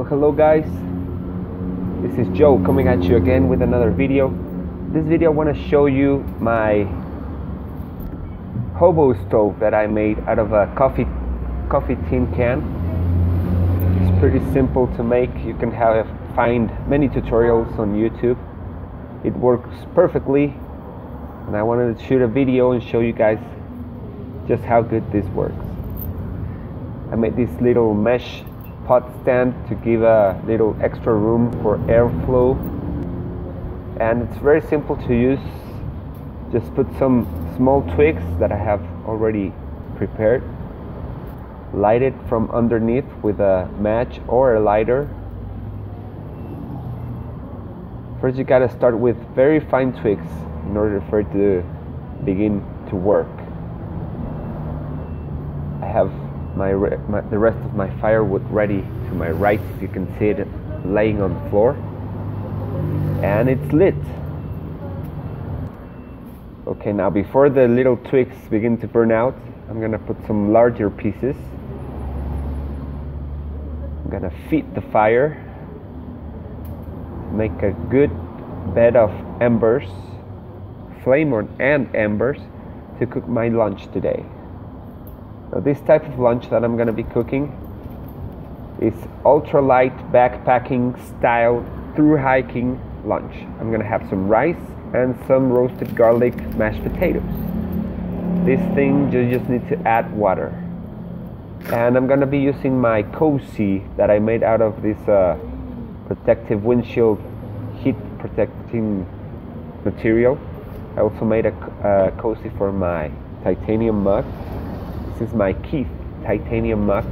Well, hello guys. This is Joe coming at you again with another video. This video I want to show you my hobo stove that I made out of a coffee coffee tin can. It's pretty simple to make. You can have find many tutorials on YouTube. It works perfectly and I wanted to shoot a video and show you guys just how good this works. I made this little mesh pot stand to give a little extra room for airflow. And it's very simple to use. Just put some small twigs that I have already prepared. Light it from underneath with a match or a lighter. First you gotta start with very fine twigs in order for it to begin to work. I have my, my, the rest of my firewood ready to my right if you can see it laying on the floor. And it's lit. Okay now before the little twigs begin to burn out I'm gonna put some larger pieces. I'm gonna feed the fire. Make a good bed of embers flame on and embers to cook my lunch today now this type of lunch that I'm gonna be cooking is ultralight backpacking style through hiking lunch. I'm gonna have some rice and some roasted garlic mashed potatoes. This thing you just need to add water. And I'm gonna be using my cozy that I made out of this uh, protective windshield heat protecting material. I also made a uh, cozy for my titanium mug this is my Keith titanium mug.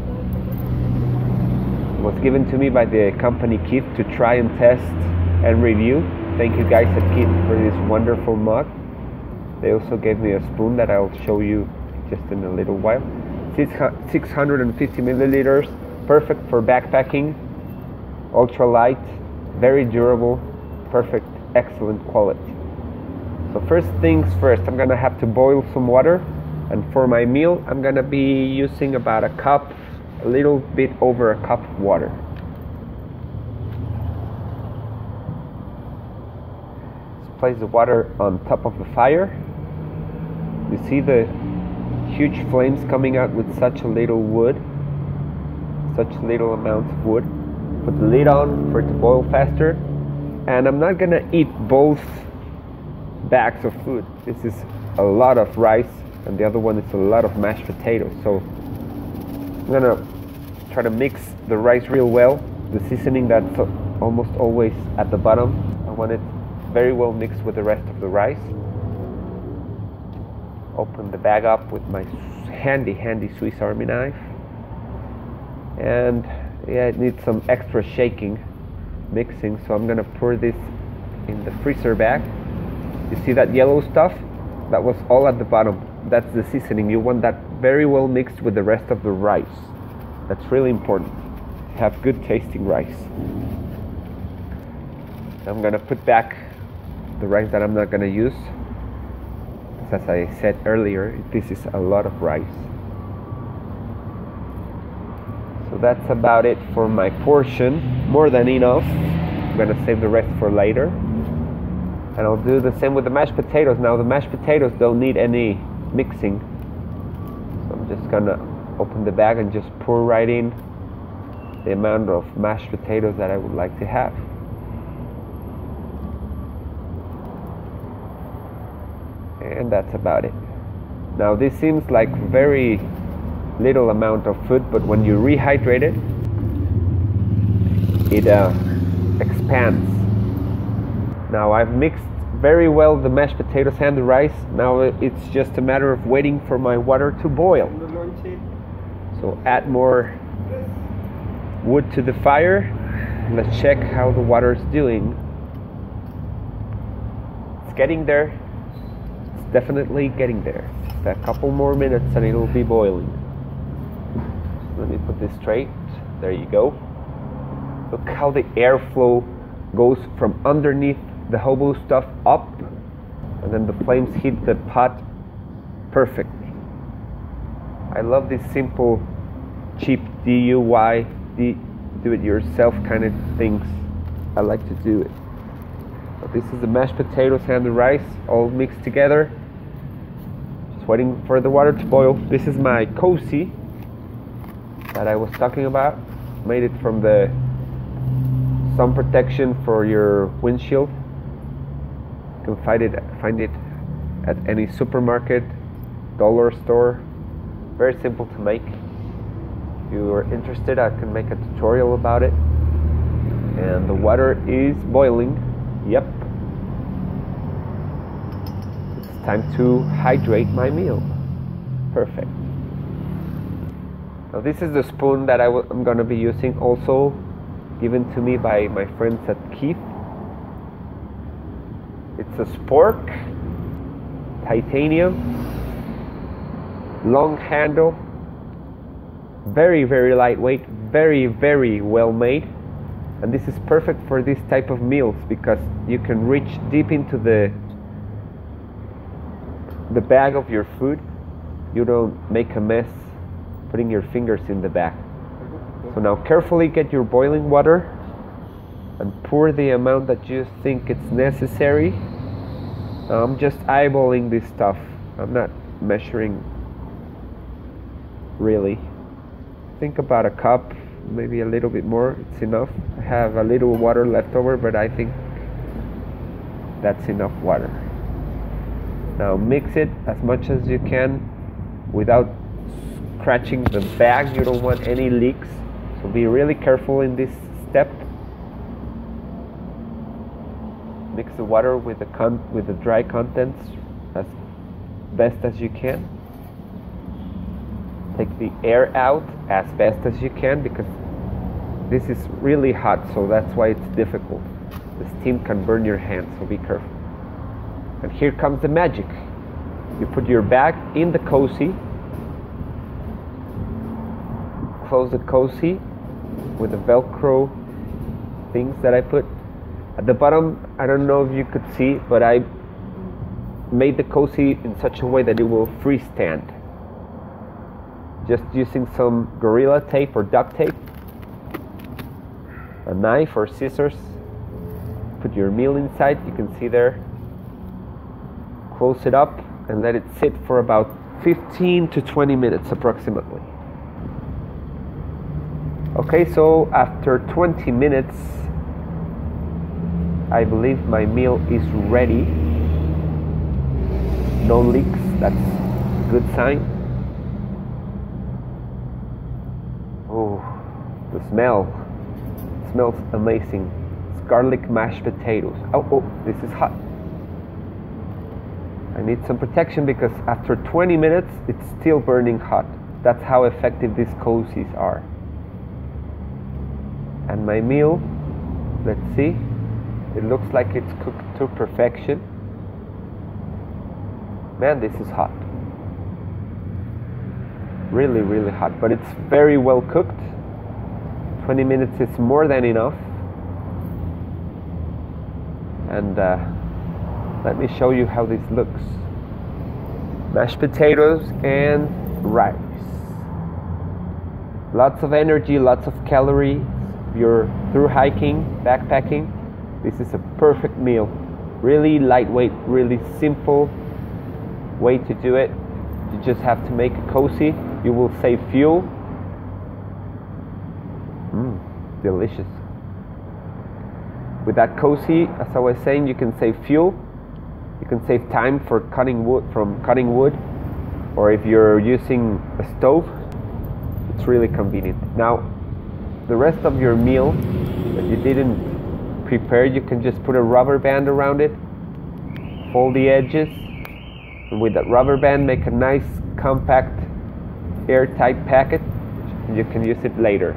It was given to me by the company Keith to try and test and review. Thank you guys at Keith for this wonderful mug. They also gave me a spoon that I'll show you just in a little while. 650 milliliters, perfect for backpacking, ultra light, very durable, perfect, excellent quality. So first things first, I'm gonna have to boil some water and for my meal I'm gonna be using about a cup a little bit over a cup of water. Place the water on top of the fire. You see the huge flames coming out with such a little wood such little amount of wood. Put the lid on for it to boil faster. And I'm not gonna eat both bags of food. This is a lot of rice and the other one is a lot of mashed potatoes. So I'm gonna try to mix the rice real well. The seasoning that's almost always at the bottom. I want it very well mixed with the rest of the rice. Open the bag up with my handy, handy Swiss Army knife. And yeah, it needs some extra shaking, mixing. So I'm gonna pour this in the freezer bag. You see that yellow stuff? That was all at the bottom that's the seasoning. You want that very well mixed with the rest of the rice. That's really important. Have good tasting rice. I'm gonna put back the rice that I'm not gonna use. As I said earlier, this is a lot of rice. So that's about it for my portion. More than enough. I'm gonna save the rest for later. And I'll do the same with the mashed potatoes. Now the mashed potatoes don't need any mixing. So I'm just gonna open the bag and just pour right in the amount of mashed potatoes that I would like to have. And that's about it. Now this seems like very little amount of food, but when you rehydrate it, it uh, expands. Now I've mixed very well the mashed potatoes and the rice. Now it's just a matter of waiting for my water to boil. So add more wood to the fire. Let's check how the water is doing. It's getting there. It's definitely getting there. a couple more minutes and it'll be boiling. Let me put this straight. There you go. Look how the airflow goes from underneath the hobo stuff up and then the flames hit the pot perfectly. I love this simple cheap DIY do it yourself kind of things, I like to do it. But this is the mashed potatoes and the rice all mixed together. Just waiting for the water to boil. This is my cozy that I was talking about. Made it from the sun protection for your windshield. Can find it find it at any supermarket, dollar store. Very simple to make. If you are interested, I can make a tutorial about it. And the water is boiling. Yep. It's time to hydrate my meal. Perfect. Now this is the spoon that I'm going to be using also given to me by my friends at Keith. It's a spork, titanium, long handle, very very lightweight, very very well made. And this is perfect for this type of meals because you can reach deep into the the bag of your food. You don't make a mess putting your fingers in the bag. So now carefully get your boiling water and pour the amount that you think it's necessary. I'm just eyeballing this stuff. I'm not measuring really. Think about a cup, maybe a little bit more, it's enough. I have a little water left over, but I think that's enough water. Now mix it as much as you can without scratching the bag. You don't want any leaks. So be really careful in this step. Mix the water with the con- with the dry contents as best as you can. Take the air out as best as you can because this is really hot, so that's why it's difficult. The steam can burn your hands, so be careful. And here comes the magic. You put your bag in the cozy, close the cozy with the velcro things that I put at the bottom I don't know if you could see but I made the cozy in such a way that it will freestand. Just using some gorilla tape or duct tape a knife or scissors put your meal inside you can see there. Close it up and let it sit for about 15 to 20 minutes approximately. Okay, so after 20 minutes, I believe my meal is ready. No leaks, that's good sign. Oh, the smell it smells amazing. It's garlic mashed potatoes. Oh, oh, this is hot. I need some protection because after 20 minutes, it's still burning hot. That's how effective these cozies are and my meal let's see it looks like it's cooked to perfection. Man this is hot. Really really hot but it's very well cooked. 20 minutes is more than enough. And uh, let me show you how this looks. Mashed potatoes and rice. Lots of energy lots of calories. You're through hiking, backpacking, this is a perfect meal. Really lightweight, really simple way to do it. You just have to make it cozy. You will save fuel. Mmm, delicious. With that cozy, as I was saying, you can save fuel. You can save time for cutting wood from cutting wood, or if you're using a stove, it's really convenient. Now, the rest of your meal that you didn't prepare, you can just put a rubber band around it, fold the edges, and with that rubber band, make a nice, compact, airtight packet, you can use it later.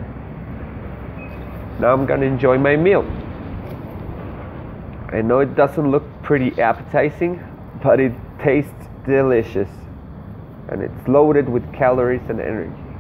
Now I'm gonna enjoy my meal. I know it doesn't look pretty appetizing, but it tastes delicious. And it's loaded with calories and energy.